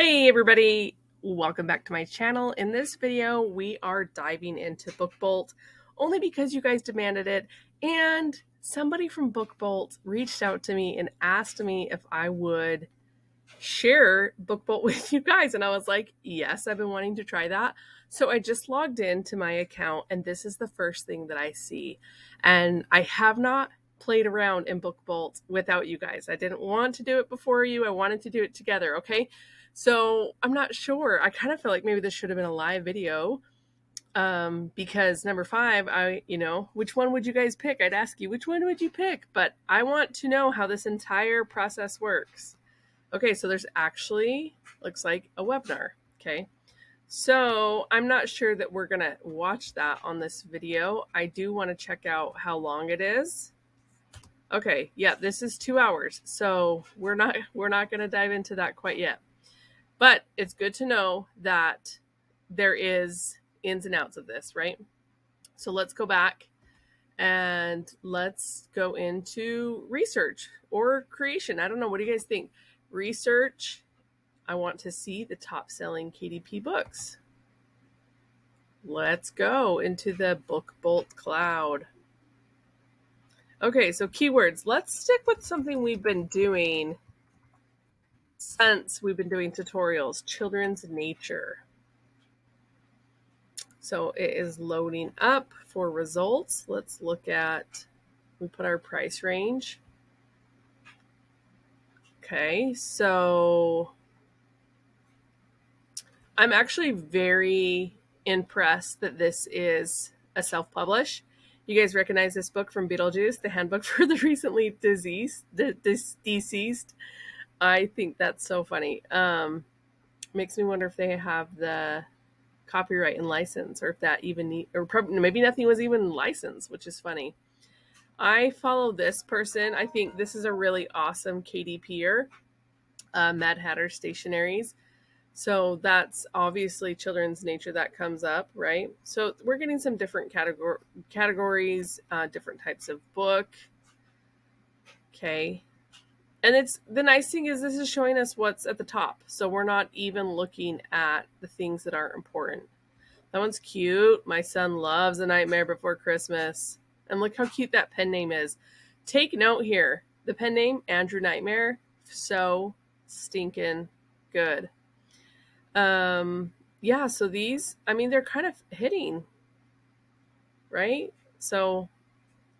Hey everybody, welcome back to my channel. In this video, we are diving into Book Bolt only because you guys demanded it and somebody from Book Bolt reached out to me and asked me if I would share Book Bolt with you guys and I was like, "Yes, I've been wanting to try that." So I just logged into my account and this is the first thing that I see. And I have not played around in Book Bolt without you guys. I didn't want to do it before you. I wanted to do it together, okay? So I'm not sure. I kind of feel like maybe this should have been a live video. Um, because number five, I, you know, which one would you guys pick? I'd ask you, which one would you pick? But I want to know how this entire process works. Okay, so there's actually looks like a webinar. Okay. So I'm not sure that we're gonna watch that on this video. I do want to check out how long it is. Okay, yeah, this is two hours. So we're not we're not gonna dive into that quite yet. But it's good to know that there is ins and outs of this, right? So let's go back and let's go into research or creation. I don't know. What do you guys think? Research. I want to see the top selling KDP books. Let's go into the Book Bolt Cloud. Okay, so keywords. Let's stick with something we've been doing since we've been doing tutorials, children's nature. So it is loading up for results. Let's look at, we put our price range. Okay, so I'm actually very impressed that this is a self-publish. You guys recognize this book from Beetlejuice, the handbook for the recently diseased, de- deceased. I think that's so funny. Um, makes me wonder if they have the copyright and license, or if that even need, or probably, maybe nothing was even licensed, which is funny. I follow this person. I think this is a really awesome KDPer, uh, Mad Hatter Stationaries. So that's obviously children's nature that comes up, right? So we're getting some different categor- categories, uh, different types of book. Okay, and it's the nice thing is this is showing us what's at the top. So we're not even looking at the things that aren't important. That one's cute. My son loves A Nightmare Before Christmas. And look how cute that pen name is. Take note here. The pen name, Andrew Nightmare, so stinking good. Um, yeah, so these, I mean, they're kind of hitting, right? So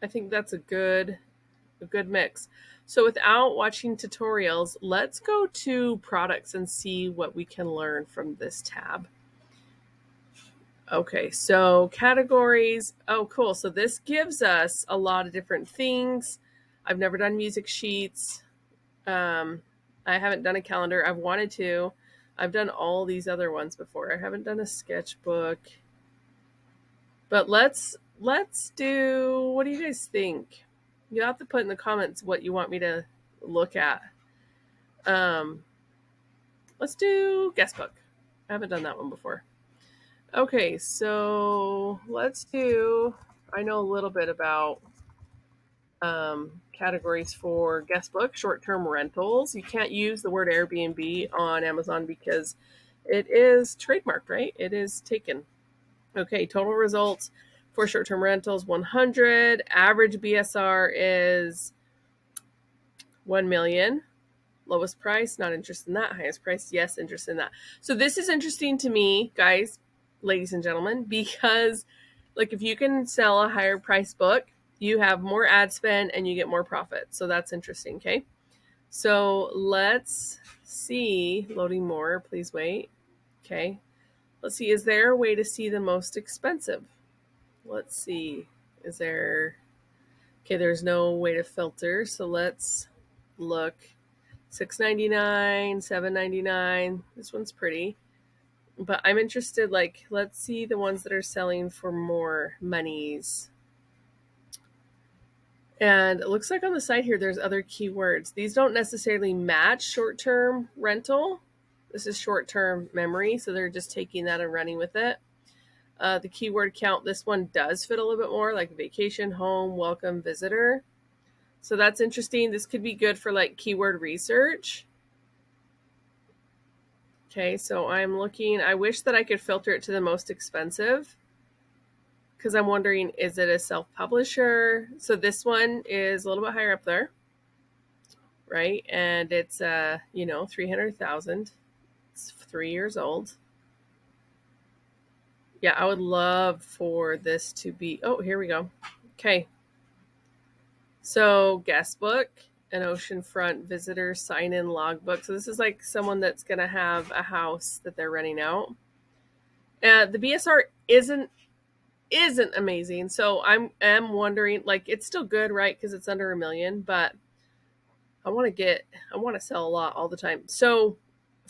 I think that's a good, a good mix. So without watching tutorials, let's go to products and see what we can learn from this tab. Okay, so categories. Oh, cool. So this gives us a lot of different things. I've never done music sheets. Um, I haven't done a calendar. I've wanted to. I've done all these other ones before. I haven't done a sketchbook. But let's let's do what do you guys think? You have to put in the comments what you want me to look at. Um, let's do guest book. I haven't done that one before. Okay, so let's do. I know a little bit about um, categories for guest book, short term rentals. You can't use the word Airbnb on Amazon because it is trademarked, right? It is taken. Okay, total results for short term rentals 100 average bsr is 1 million. Lowest price not interested in that. Highest price yes interested in that. So this is interesting to me guys ladies and gentlemen because like if you can sell a higher price book you have more ad spend and you get more profit. So that's interesting okay? So let's see. Loading more please wait okay? Let's see is there a way to see the most expensive let's see. Is there okay, there's no way to filter, so let's look. Six ninety nine, seven ninety nine. This one's pretty. But I'm interested, like, let's see the ones that are selling for more monies. And it looks like on the side here, there's other keywords. These don't necessarily match short term rental. This is short term memory. So they're just taking that and running with it. Uh, the keyword count, this one does fit a little bit more like vacation, home, welcome, visitor. So that's interesting. This could be good for like keyword research. Okay, so I'm looking. I wish that I could filter it to the most expensive because I'm wondering is it a self publisher? So this one is a little bit higher up there, right? And it's, uh, you know, 300,000. It's three years old. Yeah, I would love for this to be. Oh, here we go. Okay. So, guest book, an oceanfront visitor sign in logbook. So, this is like someone that's going to have a house that they're renting out. Uh, the BSR isn't isn't amazing. So I'm am wondering like it's still good, right? Because it's under a million, but I want to get I want to sell a lot all the time. So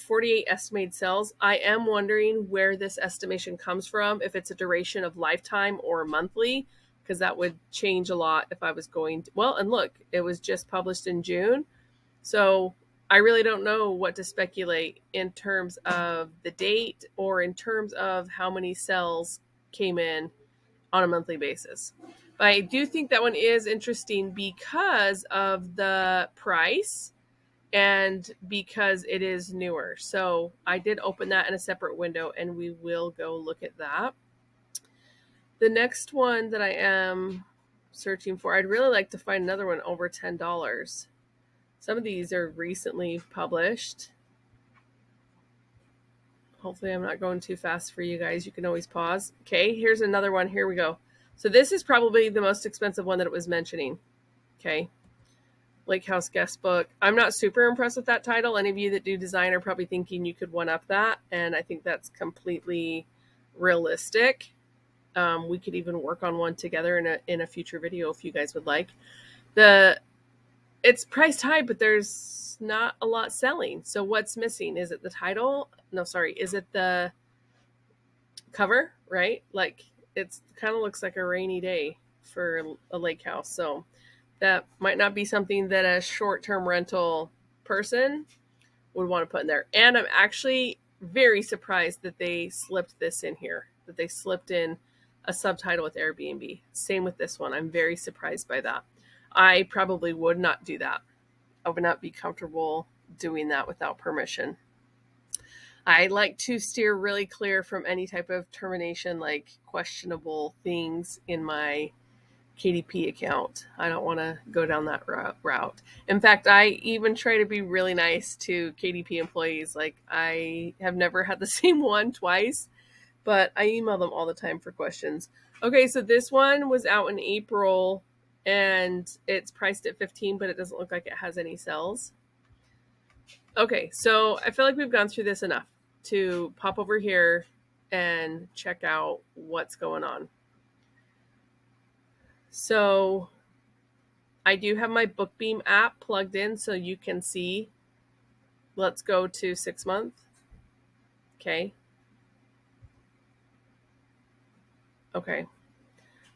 48 estimated sales. I am wondering where this estimation comes from, if it's a duration of lifetime or monthly, because that would change a lot if I was going to, well, and look, it was just published in June. So I really don't know what to speculate in terms of the date or in terms of how many cells came in on a monthly basis. But I do think that one is interesting because of the price and because it is newer. So I did open that in a separate window and we will go look at that. The next one that I am searching for, I'd really like to find another one over $10. Some of these are recently published. Hopefully I'm not going too fast for you guys. You can always pause. Okay, here's another one. Here we go. So this is probably the most expensive one that it was mentioning. Okay. Lake House guest book. I'm not super impressed with that title. Any of you that do design are probably thinking you could one up that, and I think that's completely realistic. Um, we could even work on one together in a in a future video if you guys would like. The it's priced high, but there's not a lot selling. So what's missing? Is it the title? No, sorry. Is it the cover? Right? Like it's kind of looks like a rainy day for a lake house. So that might not be something that a short-term rental person would want to put in there. And I'm actually very surprised that they slipped this in here. That they slipped in a subtitle with Airbnb. Same with this one. I'm very surprised by that. I probably would not do that. I would not be comfortable doing that without permission. I like to steer really clear from any type of termination, like questionable things in my KDP account. I don't want to go down that route. In fact, I even try to be really nice to KDP employees. Like, I have never had the same one twice, but I email them all the time for questions. Okay, so this one was out in April and it's priced at 15, but it doesn't look like it has any cells. Okay, so I feel like we've gone through this enough to pop over here and check out what's going on. So I do have my Bookbeam app plugged in so you can see. Let's go to six month. Okay. Okay.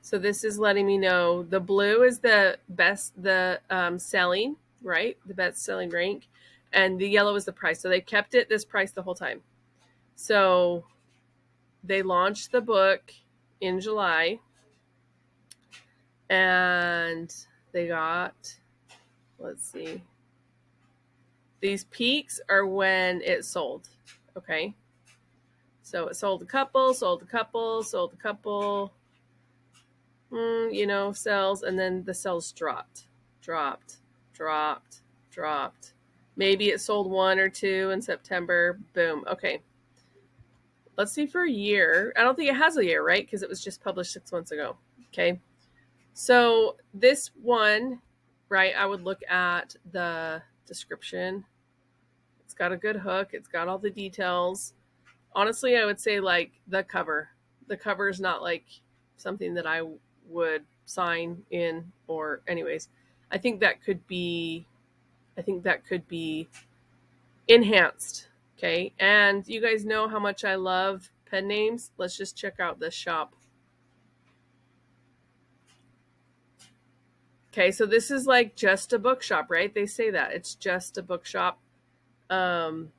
So this is letting me know the blue is the best, the um, selling, right? The best selling rank. And the yellow is the price. So they kept it this price the whole time. So they launched the book in July. And they got, let's see, these peaks are when it sold. Okay. So it sold a couple, sold a couple, sold a couple mm, you know, cells, and then the cells dropped, dropped, dropped, dropped. Maybe it sold one or two in September. Boom. Okay. Let's see for a year. I don't think it has a year, right? Because it was just published six months ago. Okay. So this one, right, I would look at the description. It's got a good hook. It's got all the details. Honestly, I would say like the cover. The cover is not like something that I would sign in or anyways i think that could be i think that could be enhanced okay and you guys know how much i love pen names let's just check out this shop okay so this is like just a bookshop right? They say that. It's just a bookshop. Um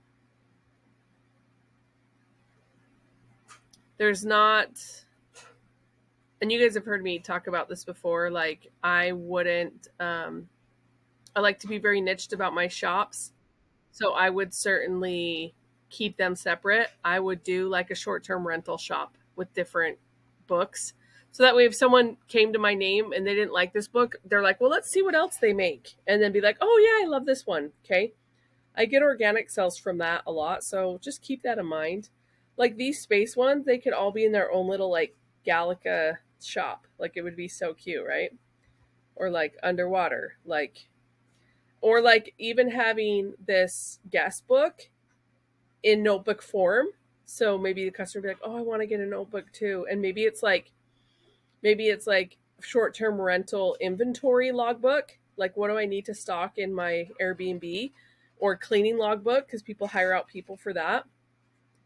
there's not and you guys have heard me talk about this before like i wouldn't um i like to be very niched about my shops. So i would certainly keep them separate, I would do like a short term rental shop with different books. So that way, if someone came to my name and they didn't like this book, they're like, well, let's see what else they make. And then be like, oh, yeah, I love this one. Okay. I get organic sales from that a lot. So just keep that in mind. Like these space ones, they could all be in their own little like Gallica shop. Like it would be so cute, right? Or like underwater. Like, or like even having this guest book in notebook form. So maybe the customer be like, "Oh, I want to get a notebook too," and maybe it's like, maybe it's like short-term rental inventory logbook. Like, what do I need to stock in my Airbnb, or cleaning logbook because people hire out people for that.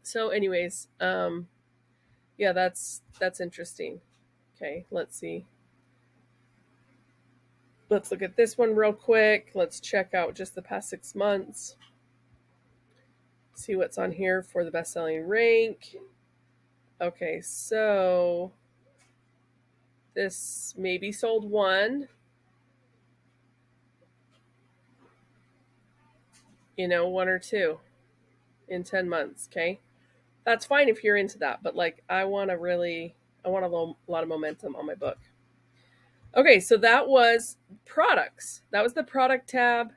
So, anyways, um, yeah, that's that's interesting. Okay, let's see. Let's look at this one real quick. Let's check out just the past six months see what's on here for the best selling rank. Okay, so this maybe sold one. You know, one or two in 10 months, okay? That's fine if you're into that, but like I want to really I want a lot of momentum on my book. Okay, so that was products. That was the product tab.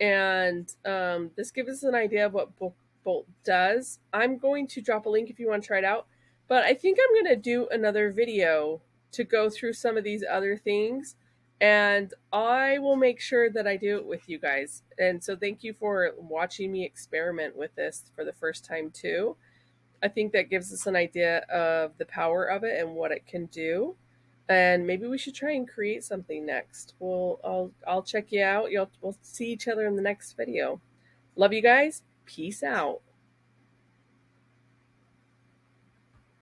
And um, this gives us an idea of what book bolt does. I'm going to drop a link if you want to try it out. But I think I'm going to do another video to go through some of these other things. And I will make sure that I do it with you guys. And so thank you for watching me experiment with this for the first time too. I think that gives us an idea of the power of it and what it can do. And maybe we should try and create something next. We'll I'll I'll check you out. You'll we'll see each other in the next video. Love you guys. Peace out.